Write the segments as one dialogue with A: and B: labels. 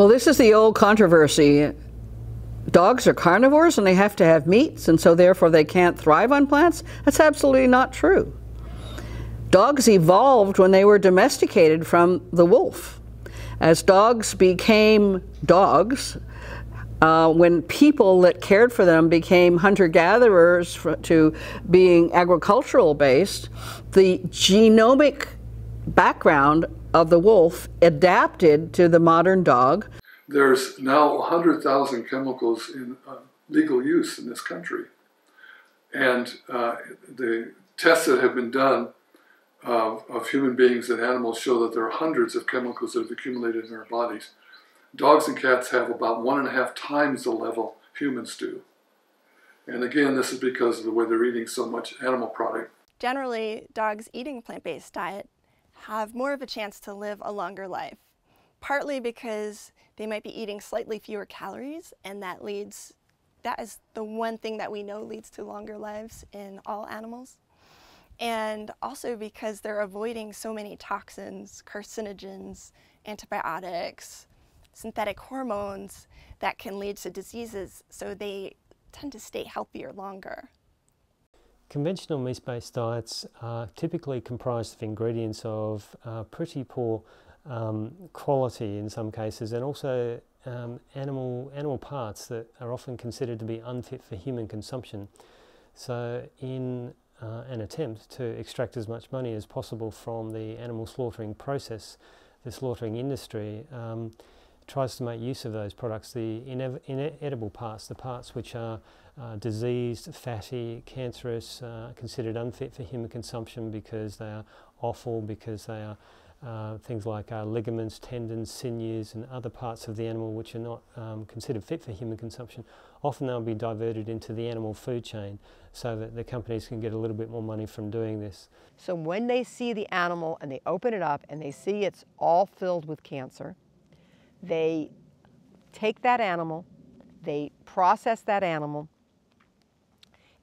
A: Well, this is the old controversy. Dogs are carnivores and they have to have meats, and so therefore they can't thrive on plants. That's absolutely not true. Dogs evolved when they were domesticated from the wolf. As dogs became dogs, uh, when people that cared for them became hunter gatherers to being agricultural based, the genomic background of the wolf adapted to the modern dog.
B: There's now 100,000 chemicals in uh, legal use in this country. And uh, the tests that have been done of, of human beings and animals show that there are hundreds of chemicals that have accumulated in our bodies. Dogs and cats have about one and a half times the level humans do. And again, this is because of the way they're eating so much animal product.
C: Generally, dogs eating a plant-based diet have more of a chance to live a longer life, partly because they might be eating slightly fewer calories, and that leads, that is the one thing that we know leads to longer lives in all animals and also because they're avoiding so many toxins, carcinogens, antibiotics, synthetic hormones that can lead to diseases, so they tend to stay healthier longer.
D: Conventional meat-based diets are typically comprised of ingredients of uh, pretty poor um, quality in some cases and also um, animal, animal parts that are often considered to be unfit for human consumption. So in uh, an attempt to extract as much money as possible from the animal slaughtering process, the slaughtering industry um, tries to make use of those products, the inedible parts, the parts which are uh, diseased, fatty, cancerous, uh, considered unfit for human consumption because they are offal, because they are uh, things like uh, ligaments, tendons, sinews, and other parts of the animal which are not um, considered fit for human consumption, often they'll be diverted into the animal food chain so that the companies can get a little bit more money from doing this.
E: So when they see the animal and they open it up and they see it's all filled with cancer, they take that animal, they process that animal,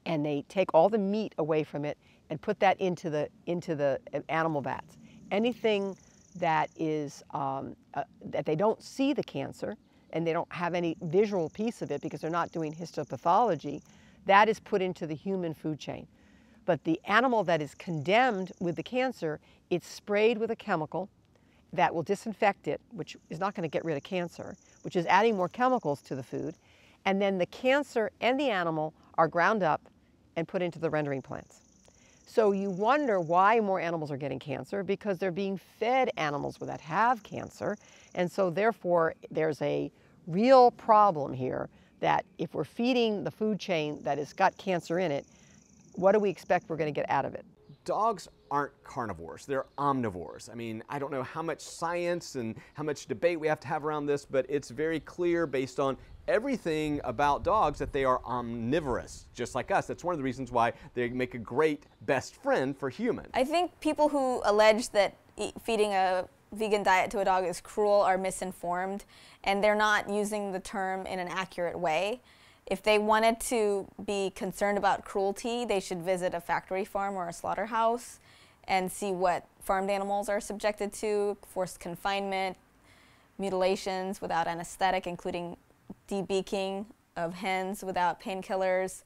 E: and they take all the meat away from it and put that into the, into the uh, animal vats anything that is um, uh, that they don't see the cancer and they don't have any visual piece of it because they're not doing histopathology, that is put into the human food chain. But the animal that is condemned with the cancer, it's sprayed with a chemical that will disinfect it, which is not going to get rid of cancer, which is adding more chemicals to the food. And then the cancer and the animal are ground up and put into the rendering plants. So you wonder why more animals are getting cancer because they're being fed animals that have cancer. And so therefore there's a real problem here that if we're feeding the food chain that has got cancer in it, what do we expect we're going to get out of it?
F: Dogs aren't carnivores, they're omnivores. I mean, I don't know how much science and how much debate we have to have around this, but it's very clear based on everything about dogs that they are omnivorous, just like us. That's one of the reasons why they make a great best friend for humans.
C: I think people who allege that feeding a vegan diet to a dog is cruel are misinformed, and they're not using the term in an accurate way. If they wanted to be concerned about cruelty, they should visit a factory farm or a slaughterhouse and see what farmed animals are subjected to, forced confinement, mutilations without anesthetic, including debeaking of hens without painkillers,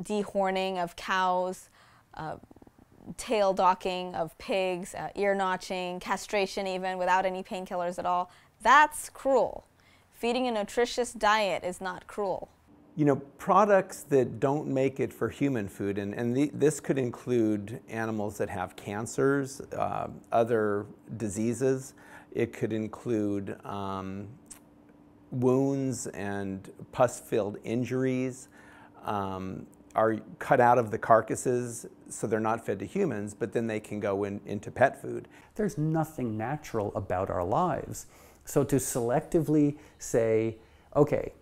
C: dehorning of cows, uh, tail docking of pigs, uh, ear notching, castration even without any painkillers at all. That's cruel. Feeding a nutritious diet is not cruel.
G: You know, products that don't make it for human food, and, and the, this could include animals that have cancers, uh, other diseases. It could include um, wounds and pus-filled injuries um, are cut out of the carcasses so they're not fed to humans, but then they can go in, into pet food.
H: There's nothing natural about our lives. So to selectively say, okay,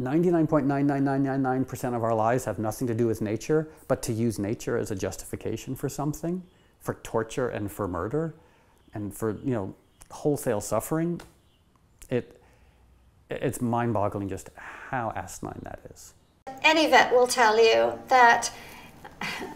H: 99.99999% of our lives have nothing to do with nature, but to use nature as a justification for something, for torture and for murder, and for you know wholesale suffering, it it's mind-boggling just how asinine that is.
I: Any vet will tell you that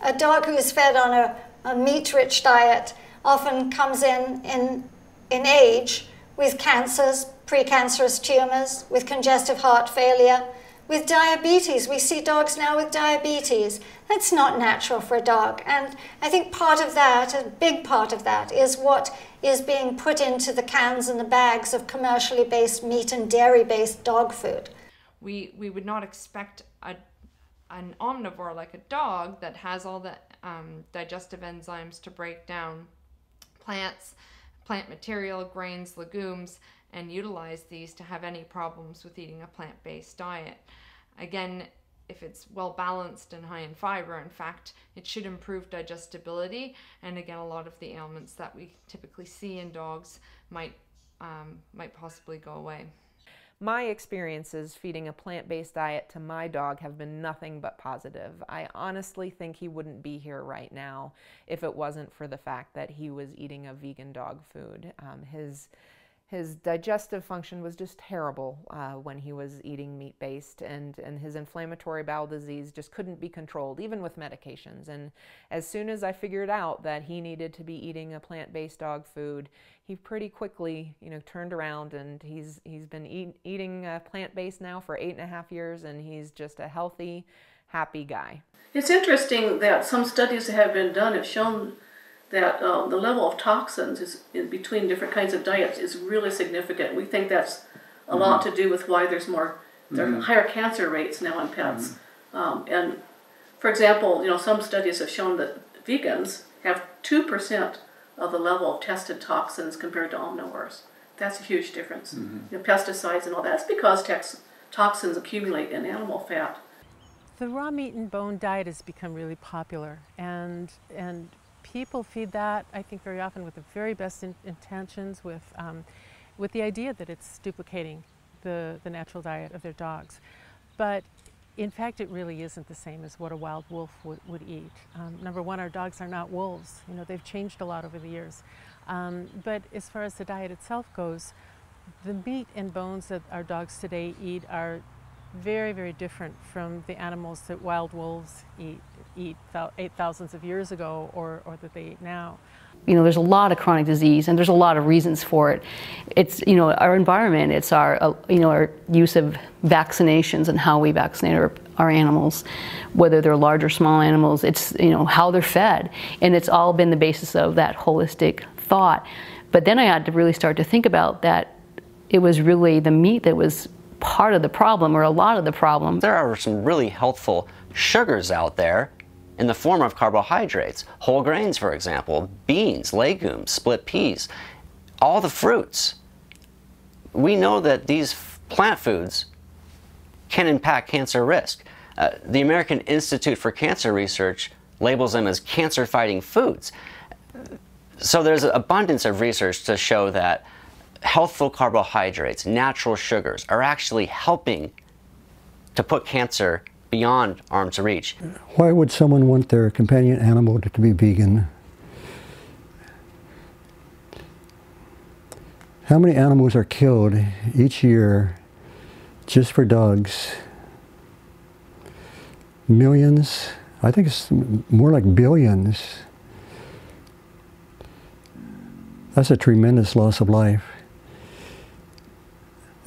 I: a dog who is fed on a, a meat-rich diet often comes in, in in age with cancers, precancerous tumors, with congestive heart failure, with diabetes. We see dogs now with diabetes. That's not natural for a dog. And I think part of that, a big part of that, is what is being put into the cans and the bags of commercially based meat and dairy based dog food.
J: We, we would not expect a, an omnivore like a dog that has all the um, digestive enzymes to break down plants, plant material, grains, legumes, and utilize these to have any problems with eating a plant based diet. Again, if it's well balanced and high in fiber, in fact, it should improve digestibility. And again, a lot of the ailments that we typically see in dogs might, um, might possibly go away.
K: My experiences feeding a plant based diet to my dog have been nothing but positive. I honestly think he wouldn't be here right now if it wasn't for the fact that he was eating a vegan dog food. Um, his his digestive function was just terrible uh, when he was eating meat based, and, and his inflammatory bowel disease just couldn't be controlled, even with medications. And as soon as I figured out that he needed to be eating a plant based dog food, he pretty quickly you know, turned around and he's, he's been eat, eating uh, plant based now for eight and a half years, and he's just a healthy, happy guy.
L: It's interesting that some studies that have been done have shown that um, the level of toxins is, in between different kinds of diets is really significant. We think that's a mm-hmm. lot to do with why there's more there are mm-hmm. higher cancer rates now in pets. Mm-hmm. Um, and for example, you know some studies have shown that vegans have two percent of the level of tested toxins compared to omnivores. That's a huge difference. Mm-hmm. You know, pesticides and all that. That's because tex- toxins accumulate in animal fat.
M: The raw meat and bone diet has become really popular, and and people feed that, I think, very often with the very best in intentions, with, um, with the idea that it's duplicating the, the natural diet of their dogs. But in fact, it really isn't the same as what a wild wolf would, would eat. Um, number one, our dogs are not wolves. You know, they've changed a lot over the years. Um, but as far as the diet itself goes, the meat and bones that our dogs today eat are very, very different from the animals that wild wolves eat, eat eight thousands of years ago or, or that they eat now.
N: You know, there's a lot of chronic disease, and there's a lot of reasons for it. It's you know our environment, it's our uh, you know our use of vaccinations and how we vaccinate our, our animals, whether they're large or small animals. It's you know how they're fed, and it's all been the basis of that holistic thought. But then I had to really start to think about that. It was really the meat that was part of the problem or a lot of the problem.
O: There are some really healthful sugars out there in the form of carbohydrates. Whole grains, for example, beans, legumes, split peas, all the fruits. We know that these plant foods can impact cancer risk. Uh, the American Institute for Cancer Research labels them as cancer fighting foods. So there's an abundance of research to show that healthful carbohydrates, natural sugars, are actually helping to put cancer beyond arm's reach.
P: Why would someone want their companion animal to be vegan? How many animals are killed each year just for dogs? Millions? I think it's more like billions. That's a tremendous loss of life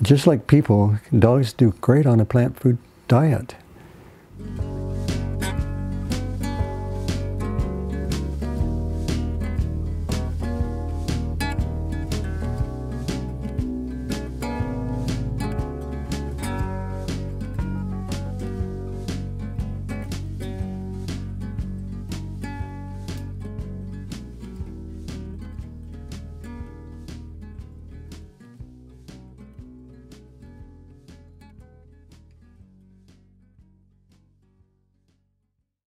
P: just like people, dogs do great on a plant food diet.